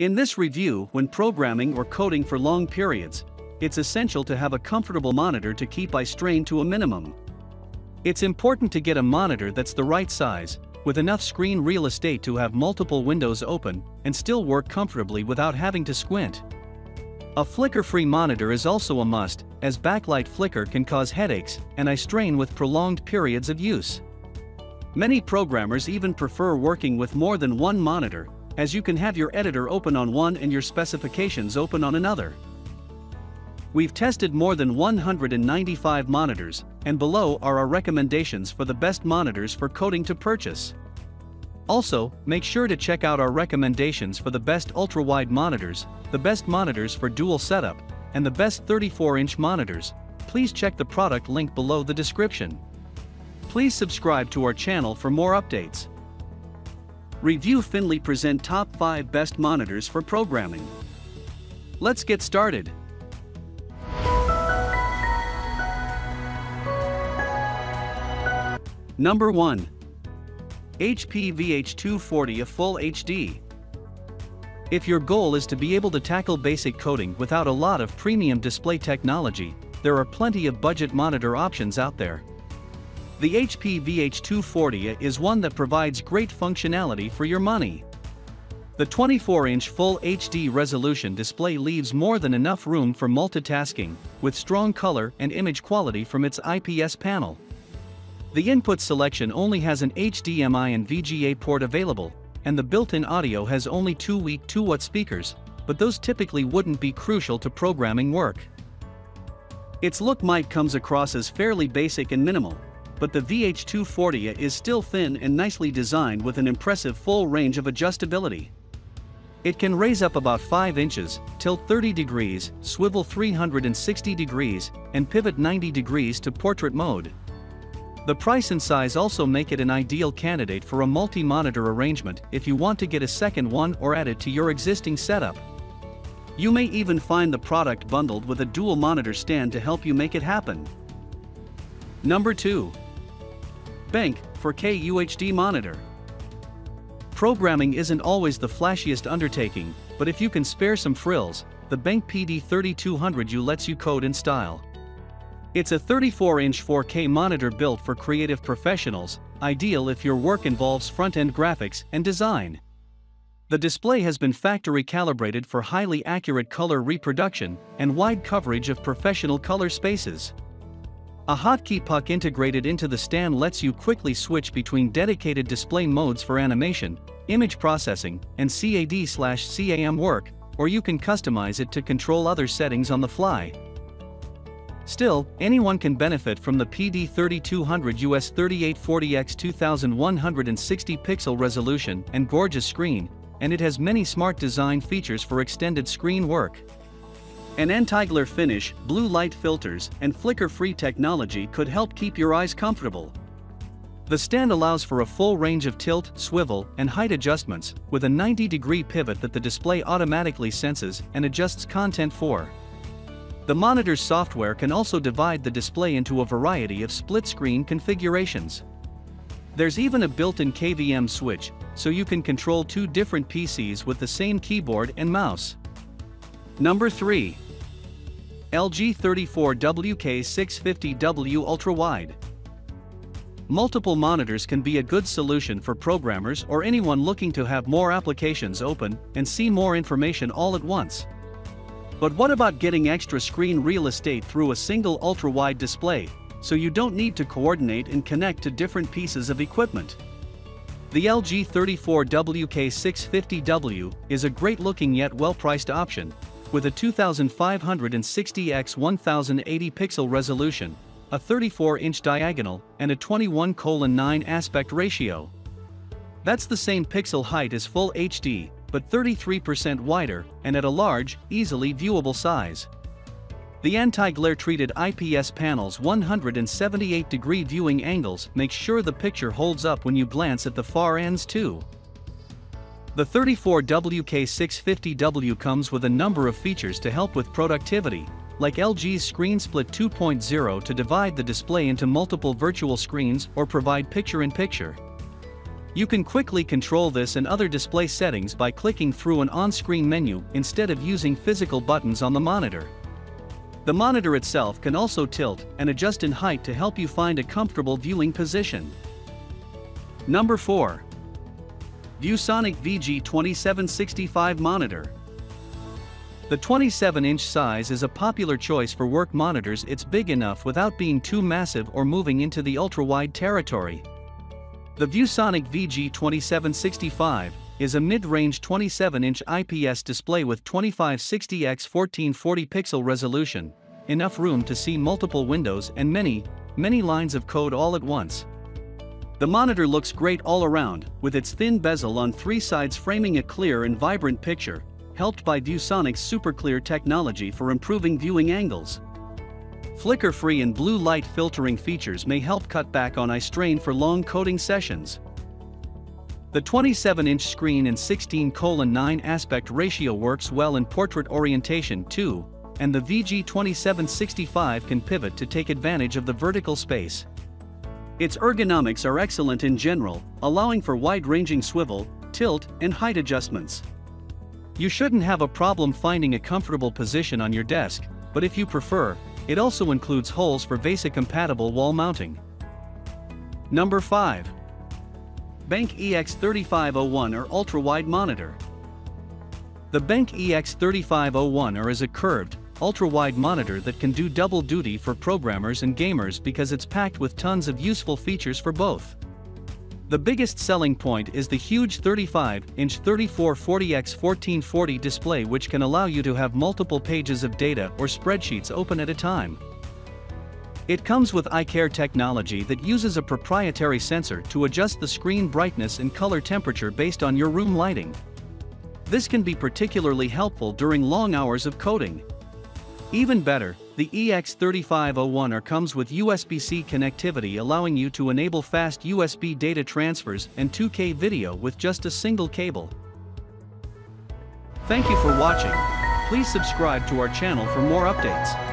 In this review, when programming or coding for long periods, it's essential to have a comfortable monitor to keep eye strain to a minimum. It's important to get a monitor that's the right size, with enough screen real estate to have multiple windows open and still work comfortably without having to squint. A flicker-free monitor is also a must, as backlight flicker can cause headaches and eye strain with prolonged periods of use. Many programmers even prefer working with more than one monitor, as you can have your editor open on one and your specifications open on another. We've tested more than 195 monitors, and below are our recommendations for the best monitors for coding to purchase. Also, make sure to check out our recommendations for the best ultra-wide monitors, the best monitors for dual setup, and the best 34-inch monitors. Please check the product link below the description. Please subscribe to our channel for more updates. Review Findly present top 5 best monitors for programming. Let's get started. Number 1. HP VH240 A Full HD. If your goal is to be able to tackle basic coding without a lot of premium display technology, there are plenty of budget monitor options out there. The HP VH240 is one that provides great functionality for your money. The 24-inch Full HD resolution display leaves more than enough room for multitasking, with strong color and image quality from its IPS panel. The input selection only has an HDMI and VGA port available, and the built-in audio has only two weak 2-watt speakers, but those typically wouldn't be crucial to programming work. Its look might comes across as fairly basic and minimal, but the VH240 is still thin and nicely designed with an impressive full range of adjustability. It can raise up about 5 inches, tilt 30 degrees, swivel 360 degrees, and pivot 90 degrees to portrait mode. The price and size also make it an ideal candidate for a multi-monitor arrangement if you want to get a second one or add it to your existing setup. You may even find the product bundled with a dual monitor stand to help you make it happen. Number 2. BenQ 4K UHD Monitor. Programming isn't always the flashiest undertaking, but if you can spare some frills, the BenQ PD3200U lets you code in style. It's a 34-inch 4K monitor built for creative professionals, ideal if your work involves front-end graphics and design. The display has been factory calibrated for highly accurate color reproduction and wide coverage of professional color spaces. A hotkey puck integrated into the stand lets you quickly switch between dedicated display modes for animation, image processing, and CAD/CAM work, or you can customize it to control other settings on the fly. Still, anyone can benefit from the PD3200U's 3840X 2160 pixel resolution and gorgeous screen, and it has many smart design features for extended screen work. An anti-glare finish, blue light filters, and flicker-free technology could help keep your eyes comfortable. The stand allows for a full range of tilt, swivel, and height adjustments, with a 90-degree pivot that the display automatically senses and adjusts content for. The monitor's software can also divide the display into a variety of split-screen configurations. There's even a built-in KVM switch, so you can control two different PCs with the same keyboard and mouse. Number 3. LG 34WK650W Ultra Wide. Multiple monitors can be a good solution for programmers or anyone looking to have more applications open and see more information all at once. But what about getting extra screen real estate through a single ultra-wide display, so you don't need to coordinate and connect to different pieces of equipment? The LG 34WK650W is a great-looking yet well-priced option, with a 2560 x 1080 pixel resolution, a 34-inch diagonal, and a 21:9 aspect ratio. That's the same pixel height as Full HD, but 33% wider and at a large, easily viewable size. The anti-glare treated IPS panel's 178-degree viewing angles make sure the picture holds up when you glance at the far ends too. The 34WK650W comes with a number of features to help with productivity, like LG's Screen Split 2.0 to divide the display into multiple virtual screens or provide picture-in-picture. -picture. You can quickly control this and other display settings by clicking through an on-screen menu instead of using physical buttons on the monitor. The monitor itself can also tilt and adjust in height to help you find a comfortable viewing position. Number 4. ViewSonic VG2765 Monitor The 27-inch size is a popular choice for work monitors it's big enough without being too massive or moving into the ultra-wide territory. The ViewSonic VG2765 is a mid-range 27-inch IPS display with 2560x 1440 pixel resolution, enough room to see multiple windows and many, many lines of code all at once. The monitor looks great all around, with its thin bezel on three sides framing a clear and vibrant picture, helped by ViewSonic's SuperClear technology for improving viewing angles. Flicker-free and blue light filtering features may help cut back on eye strain for long coding sessions. The 27-inch screen and 16:9 aspect ratio works well in portrait orientation too, and the VG2765 can pivot to take advantage of the vertical space. Its ergonomics are excellent in general, allowing for wide-ranging swivel, tilt, and height adjustments. You shouldn't have a problem finding a comfortable position on your desk, but if you prefer, it also includes holes for VESA-compatible wall mounting. Number 5. BenQ EX3501 or ultra-wide monitor. The BenQ EX3501 is a curved, ultra-wide monitor that can do double duty for programmers and gamers because it's packed with tons of useful features for both. The biggest selling point is the huge 35-inch 3440x 1440 display which can allow you to have multiple pages of data or spreadsheets open at a time. It comes with iCare technology that uses a proprietary sensor to adjust the screen brightness and color temperature based on your room lighting. This can be particularly helpful during long hours of coding. Even better, the EX3501R comes with USB-C connectivity allowing you to enable fast USB data transfers and 2K video with just a single cable. Thank you for watching. Please subscribe to our channel for more updates.